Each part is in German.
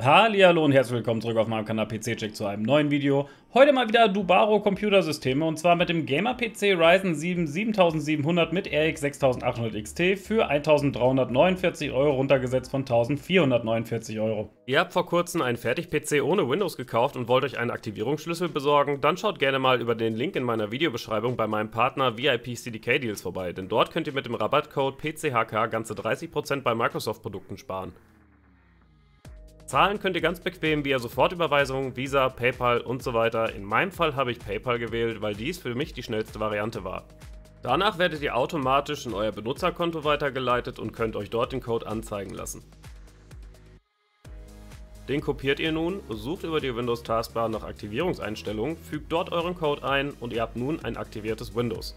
Hallo und herzlich willkommen zurück auf meinem Kanal PC Check zu einem neuen Video. Heute mal wieder Dubaro Computersysteme und zwar mit dem Gamer PC Ryzen 7 7700 mit RX 6800 XT für 1349 Euro runtergesetzt von 1449 Euro. Ihr habt vor kurzem einen Fertig-PC ohne Windows gekauft und wollt euch einen Aktivierungsschlüssel besorgen? Dann schaut gerne mal über den Link in meiner Videobeschreibung bei meinem Partner VIP CDK Deals vorbei, denn dort könnt ihr mit dem Rabattcode PCHK ganze 30% bei Microsoft Produkten sparen. Zahlen könnt ihr ganz bequem via Sofortüberweisung, Visa, PayPal und so weiter. In meinem Fall habe ich PayPal gewählt, weil dies für mich die schnellste Variante war. Danach werdet ihr automatisch in euer Benutzerkonto weitergeleitet und könnt euch dort den Code anzeigen lassen. Den kopiert ihr nun, sucht über die Windows Taskbar nach Aktivierungseinstellungen, fügt dort euren Code ein und ihr habt nun ein aktiviertes Windows.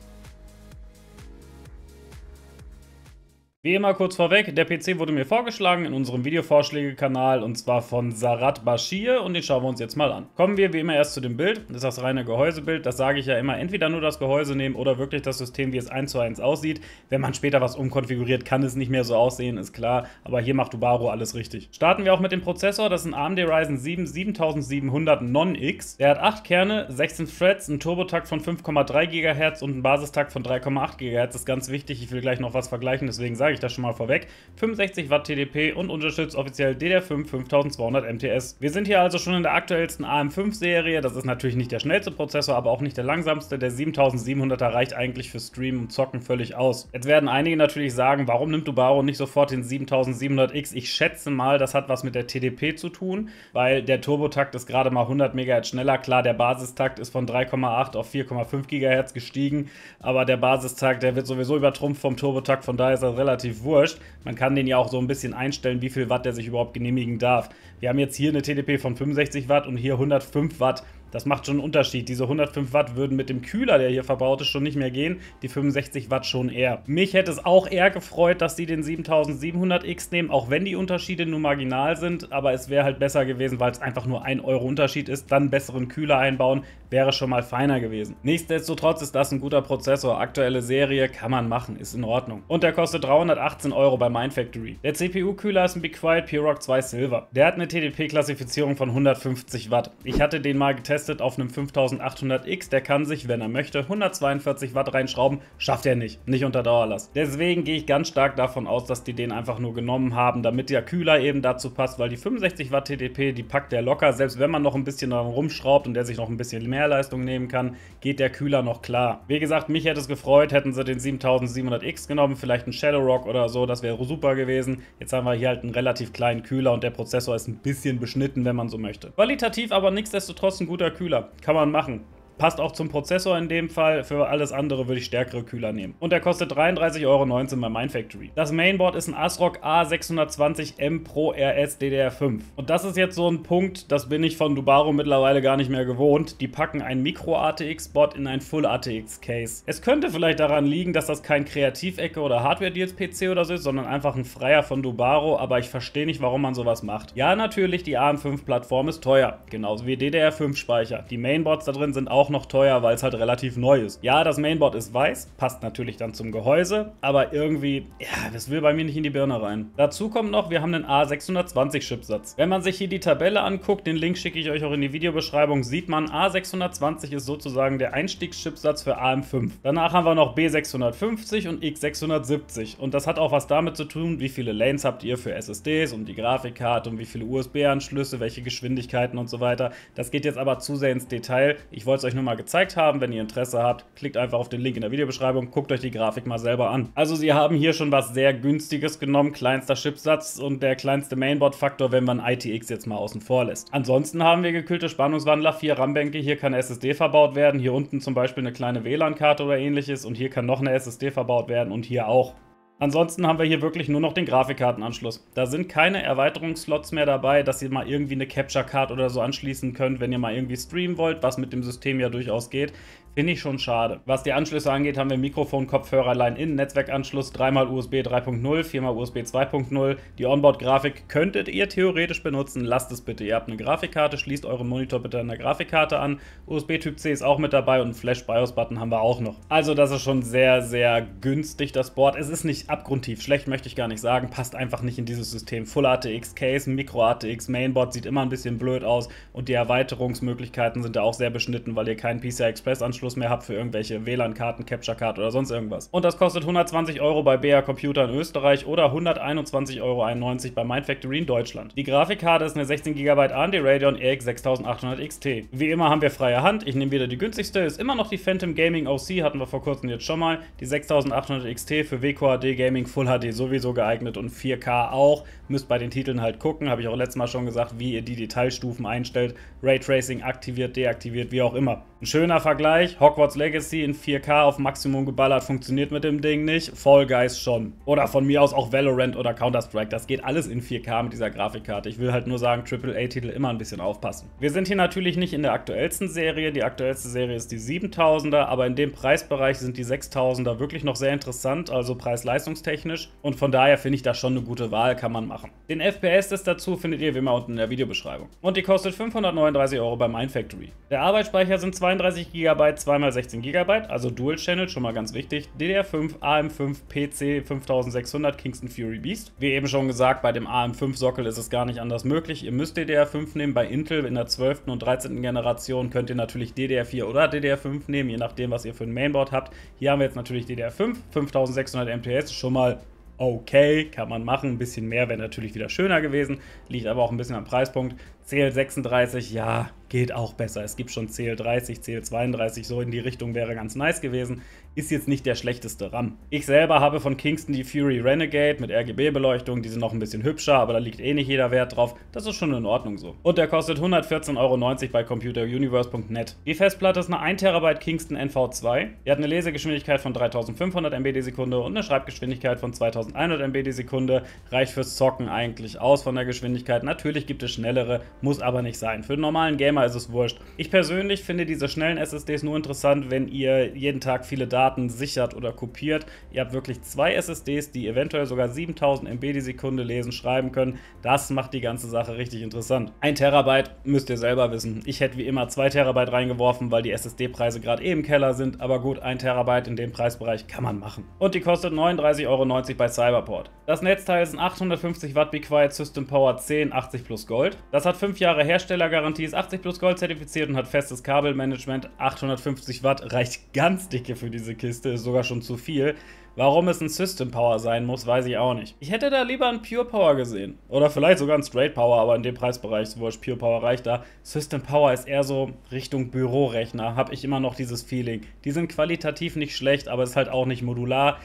Wie immer kurz vorweg, der PC wurde mir vorgeschlagen in unserem Videovorschläge-Kanal und zwar von Sarat Bashir und den schauen wir uns jetzt mal an. Kommen wir wie immer erst zu dem Bild, das ist das reine Gehäusebild, das sage ich ja immer, entweder nur das Gehäuse nehmen oder wirklich das System, wie es 1 zu 1 aussieht. Wenn man später was umkonfiguriert, kann es nicht mehr so aussehen, ist klar, aber hier macht Dubaro alles richtig. Starten wir auch mit dem Prozessor, das ist ein AMD Ryzen 7 7700 Non-X. Der hat 8 Kerne, 16 Threads, einen Turbotakt von 5,3 GHz und einen Basistakt von 3,8 GHz, das ist ganz wichtig, ich will gleich noch was vergleichen, deswegen sage sage ich das schon mal vorweg. 65 Watt TDP und unterstützt offiziell DDR5 5200 MTS. Wir sind hier also schon in der aktuellsten AM5-Serie. Das ist natürlich nicht der schnellste Prozessor, aber auch nicht der langsamste. Der 7700er reicht eigentlich für Stream und Zocken völlig aus. Jetzt werden einige natürlich sagen, warum nimmt Dubaro nicht sofort den 7700X? Ich schätze mal, das hat was mit der TDP zu tun, weil der Turbotakt ist gerade mal 100 MHz schneller. Klar, der Basistakt ist von 3,8 auf 4,5 GHz gestiegen, aber der Basistakt, der wird sowieso übertrumpft vom Turbotakt, von daher ist er relativ relativ wurscht. Man kann den ja auch so ein bisschen einstellen, wie viel Watt der sich überhaupt genehmigen darf. Wir haben jetzt hier eine TDP von 65 Watt und hier 105 Watt. Das macht schon einen Unterschied. Diese 105 Watt würden mit dem Kühler, der hier verbaut ist, schon nicht mehr gehen. Die 65 Watt schon eher. Mich hätte es auch eher gefreut, dass sie den 7700X nehmen, auch wenn die Unterschiede nur marginal sind. Aber es wäre halt besser gewesen, weil es einfach nur ein Euro Unterschied ist. Dann einen besseren Kühler einbauen, wäre schon mal feiner gewesen. Nichtsdestotrotz ist das ein guter Prozessor. Aktuelle Serie kann man machen, ist in Ordnung. Und der kostet 318 Euro bei Mindfactory. Der CPU-Kühler ist ein Be Quiet P-Rock 2 Silver. Der hat eine TDP-Klassifizierung von 150 Watt. Ich hatte den mal getestet getestet auf einem 5800X. Der kann sich, wenn er möchte, 142 Watt reinschrauben. Schafft er nicht. Nicht unter Dauerlast. Deswegen gehe ich ganz stark davon aus, dass die den einfach nur genommen haben, damit der Kühler eben dazu passt, weil die 65 Watt TDP, die packt der locker. Selbst wenn man noch ein bisschen daran rumschraubt und der sich noch ein bisschen mehr Leistung nehmen kann, geht der Kühler noch klar. Wie gesagt, mich hätte es gefreut, hätten sie den 7700X genommen, vielleicht einen Shadow Rock oder so, das wäre super gewesen. Jetzt haben wir hier halt einen relativ kleinen Kühler und der Prozessor ist ein bisschen beschnitten, wenn man so möchte. Qualitativ aber nichtsdestotrotz ein guter Kühler. Kann man machen. Passt auch zum Prozessor in dem Fall. Für alles andere würde ich stärkere Kühler nehmen. Und der kostet 33,19 Euro bei Mindfactory. Das Mainboard ist ein ASRock A620M Pro RS DDR5. Und das ist jetzt so ein Punkt, das bin ich von Dubaro mittlerweile gar nicht mehr gewohnt. Die packen ein Micro-ATX-Bot in ein Full-ATX-Case. Es könnte vielleicht daran liegen, dass das kein Kreativecke oder Hardware-Deals-PC oder so ist, sondern einfach ein Freier von Dubaro, aber ich verstehe nicht, warum man sowas macht. Ja, natürlich, die AM5-Plattform ist teuer, genauso wie DDR5-Speicher. Die Mainboards da drin sind auch noch teuer, weil es halt relativ neu ist. Ja, das Mainboard ist weiß, passt natürlich dann zum Gehäuse, aber irgendwie, ja, das will bei mir nicht in die Birne rein. Dazu kommt noch, wir haben einen A620 Chipsatz. Wenn man sich hier die Tabelle anguckt, den Link schicke ich euch auch in die Videobeschreibung, sieht man, A620 ist sozusagen der Einstiegschipsatz für AM5. Danach haben wir noch B650 und X670 und das hat auch was damit zu tun, wie viele Lanes habt ihr für SSDs und die Grafikkarte und wie viele USB-Anschlüsse, welche Geschwindigkeiten und so weiter. Das geht jetzt aber zu sehr ins Detail. Ich wollte es euch nur mal gezeigt haben. Wenn ihr Interesse habt, klickt einfach auf den Link in der Videobeschreibung, guckt euch die Grafik mal selber an. Also sie haben hier schon was sehr günstiges genommen, kleinster Chipsatz und der kleinste Mainboard-Faktor, wenn man ITX jetzt mal außen vor lässt. Ansonsten haben wir gekühlte Spannungswandler, vier RAM-Bänke, hier kann SSD verbaut werden, hier unten zum Beispiel eine kleine WLAN-Karte oder ähnliches und hier kann noch eine SSD verbaut werden und hier auch. Ansonsten haben wir hier wirklich nur noch den Grafikkartenanschluss. Da sind keine Erweiterungsslots mehr dabei, dass ihr mal irgendwie eine Capture Card oder so anschließen könnt, wenn ihr mal irgendwie streamen wollt, was mit dem System ja durchaus geht. Finde ich schon schade. Was die Anschlüsse angeht, haben wir Mikrofon, Kopfhörer, Line-In, Netzwerkanschluss, dreimal USB 3.0, viermal USB 2.0. Die Onboard-Grafik könntet ihr theoretisch benutzen. Lasst es bitte. Ihr habt eine Grafikkarte, schließt euren Monitor bitte an der Grafikkarte an. USB Typ C ist auch mit dabei und einen Flash-BIOS-Button haben wir auch noch. Also das ist schon sehr, sehr günstig, das Board. Es ist nicht abgrundtief schlecht, möchte ich gar nicht sagen. Passt einfach nicht in dieses System. Full ATX Case, Micro ATX Mainboard sieht immer ein bisschen blöd aus und die Erweiterungsmöglichkeiten sind da auch sehr beschnitten, weil ihr keinen PCI Express Anschluss mehr habt für irgendwelche WLAN-Karten, Capture-Card oder sonst irgendwas. Und das kostet 120 Euro bei BA Computer in Österreich oder 121,91 Euro bei Mindfactory in Deutschland. Die Grafikkarte ist eine 16 GB AMD Radeon RX 6800 XT. Wie immer haben wir freie Hand. Ich nehme wieder die günstigste. Ist immer noch die Phantom Gaming OC, hatten wir vor kurzem jetzt schon mal. Die 6800 XT für WQHD Gaming Full HD sowieso geeignet und 4K auch. Müsst bei den Titeln halt gucken. Habe ich auch letztes Mal schon gesagt, wie ihr die Detailstufen einstellt. Raytracing aktiviert, deaktiviert, wie auch immer. Ein schöner Vergleich, Hogwarts Legacy in 4K auf Maximum geballert funktioniert mit dem Ding nicht, Fall Guys schon. Oder von mir aus auch Valorant oder Counter-Strike, das geht alles in 4K mit dieser Grafikkarte. Ich will halt nur sagen, AAA-Titel immer ein bisschen aufpassen. Wir sind hier natürlich nicht in der aktuellsten Serie, die aktuellste Serie ist die 7000er, aber in dem Preisbereich sind die 6000er wirklich noch sehr interessant, also preis-leistungstechnisch. Und von daher finde ich das schon eine gute Wahl, kann man machen. Den FPS-Test dazu findet ihr wie immer unten in der Videobeschreibung. Und die kostet 539 Euro bei Mindfactory. Der Arbeitsspeicher sind 2 32 GB, 2x16 GB, also Dual Channel, schon mal ganz wichtig. DDR5, AM5, PC 5600 Kingston Fury Beast. Wie eben schon gesagt, bei dem AM5-Sockel ist es gar nicht anders möglich. Ihr müsst DDR5 nehmen. Bei Intel in der 12. und 13. Generation könnt ihr natürlich DDR4 oder DDR5 nehmen, je nachdem, was ihr für ein Mainboard habt. Hier haben wir jetzt natürlich DDR5, 5600 MTS, schon mal okay, kann man machen. Ein bisschen mehr wäre natürlich wieder schöner gewesen, liegt aber auch ein bisschen am Preispunkt. CL36, ja, geht auch besser. Es gibt schon CL30, CL32, so in die Richtung wäre ganz nice gewesen. Ist jetzt nicht der schlechteste RAM. Ich selber habe von Kingston die Fury Renegade mit RGB-Beleuchtung. Die sind noch ein bisschen hübscher, aber da liegt eh nicht jeder Wert drauf. Das ist schon in Ordnung so. Und der kostet 114,90 Euro bei computeruniverse.net. Die Festplatte ist eine 1 TB Kingston NV2. Die hat eine Lesegeschwindigkeit von 3500 MB die Sekunde und eine Schreibgeschwindigkeit von 2100 MB die Sekunde. Reicht fürs Zocken eigentlich aus von der Geschwindigkeit. Natürlich gibt es schnellere, muss aber nicht sein. Für den normalen Gamer ist es wurscht. Ich persönlich finde diese schnellen SSDs nur interessant, wenn ihr jeden Tag viele Daten sichert oder kopiert. Ihr habt wirklich zwei SSDs, die eventuell sogar 7000 MB die Sekunde lesen, schreiben können. Das macht die ganze Sache richtig interessant. Ein Terabyte müsst ihr selber wissen. Ich hätte wie immer 2 Terabyte reingeworfen, weil die SSD-Preise gerade eh im Keller sind. Aber gut, 1 Terabyte in dem Preisbereich kann man machen. Und die kostet 39,90 Euro bei Cyberport. Das Netzteil ist ein 850 Watt Be Quiet System Power 10 80 plus Gold. Das hat 5 Jahre Herstellergarantie, ist 80 plus Gold zertifiziert und hat festes Kabelmanagement. 850 Watt reicht ganz dicke für diese Kiste, ist sogar schon zu viel. Warum es ein System Power sein muss, weiß ich auch nicht. Ich hätte da lieber einen Pure Power gesehen. Oder vielleicht sogar einen Straight Power, aber in dem Preisbereich ist wurscht. Pure Power reicht da. System Power ist eher so Richtung Bürorechner, habe ich immer noch dieses Feeling. Die sind qualitativ nicht schlecht, aber es ist halt auch nicht modular.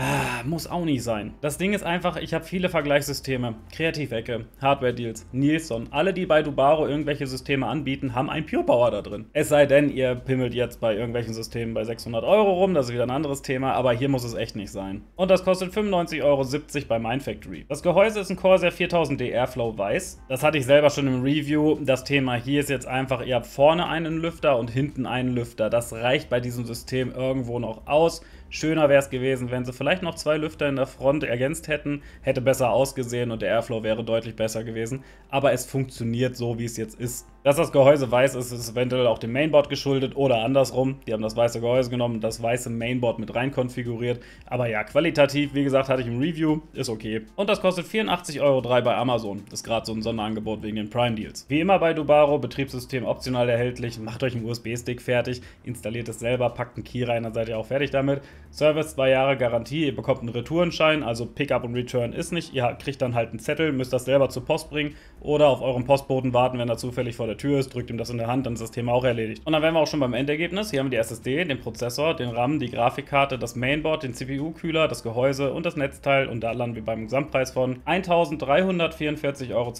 Ah, muss auch nicht sein. Das Ding ist einfach, ich habe viele Vergleichssysteme. Kreativecke, Hardware-Deals, Nilsson, alle, die bei Dubaro irgendwelche Systeme anbieten, haben einen Pure Power da drin. Es sei denn, ihr pimmelt jetzt bei irgendwelchen Systemen bei 600 Euro rum, das ist wieder ein anderes Thema, aber hier muss es echt nicht sein. Und das kostet 95,70 Euro bei Mindfactory. Das Gehäuse ist ein Corsair 4000D Airflow Weiß. Das hatte ich selber schon im Review. Das Thema hier ist jetzt einfach, ihr habt vorne einen Lüfter und hinten einen Lüfter. Das reicht bei diesem System irgendwo noch aus. Schöner wäre es gewesen, wenn sie vielleicht noch zwei Lüfter in der Front ergänzt hätten, hätte besser ausgesehen und der Airflow wäre deutlich besser gewesen. Aber es funktioniert so, wie es jetzt ist. Dass das Gehäuse weiß ist, ist eventuell auch dem Mainboard geschuldet oder andersrum. Die haben das weiße Gehäuse genommen, das weiße Mainboard mit rein konfiguriert. Aber ja, qualitativ, wie gesagt, hatte ich im Review, ist okay. Und das kostet 84,03 Euro bei Amazon. Ist gerade so ein Sonderangebot wegen den Prime Deals. Wie immer bei Dubaro, Betriebssystem optional erhältlich. Macht euch einen USB-Stick fertig, installiert es selber, packt einen Key rein, dann seid ihr auch fertig damit. Service 2 Jahre Garantie, ihr bekommt einen Retourenschein, also Pickup und Return ist nicht. Ihr kriegt dann halt einen Zettel, müsst das selber zur Post bringen oder auf eurem Postboten warten, wenn er zufällig vor der Tür ist, drückt ihm das in der Hand, dann ist das Thema auch erledigt. Und dann wären wir auch schon beim Endergebnis. Hier haben wir die SSD, den Prozessor, den RAM, die Grafikkarte, das Mainboard, den CPU-Kühler, das Gehäuse und das Netzteil und da landen wir beim Gesamtpreis von 1344,72 Euro.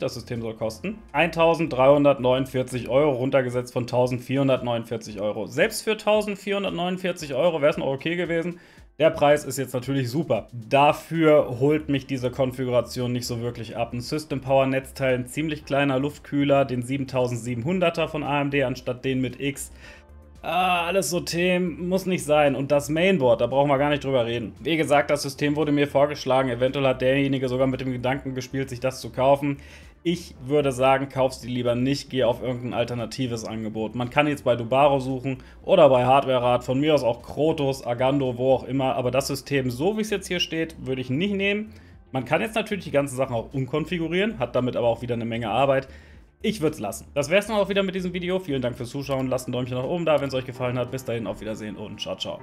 Das System soll kosten 1349 Euro, runtergesetzt von 1449 Euro. Selbst für 1449 Euro wäre es noch okay gewesen. Der Preis ist jetzt natürlich super. Dafür holt mich diese Konfiguration nicht so wirklich ab. Ein System Power Netzteil, ein ziemlich kleiner Luftkühler, den 7700er von AMD anstatt den mit X. Ah, alles so Themen muss nicht sein. Und das Mainboard, da brauchen wir gar nicht drüber reden. Wie gesagt, das System wurde mir vorgeschlagen. Eventuell hat derjenige sogar mit dem Gedanken gespielt, sich das zu kaufen. Ich würde sagen, kaufst die lieber nicht, geh auf irgendein alternatives Angebot. Man kann jetzt bei Dubaro suchen oder bei Hardware-Rad, von mir aus auch Krotos, Agando, wo auch immer. Aber das System, so wie es jetzt hier steht, würde ich nicht nehmen. Man kann jetzt natürlich die ganzen Sachen auch umkonfigurieren, hat damit aber auch wieder eine Menge Arbeit. Ich würde es lassen. Das wäre es dann auch wieder mit diesem Video. Vielen Dank fürs Zuschauen. Lasst ein Däumchen nach oben da, wenn es euch gefallen hat. Bis dahin, auf Wiedersehen und ciao, ciao.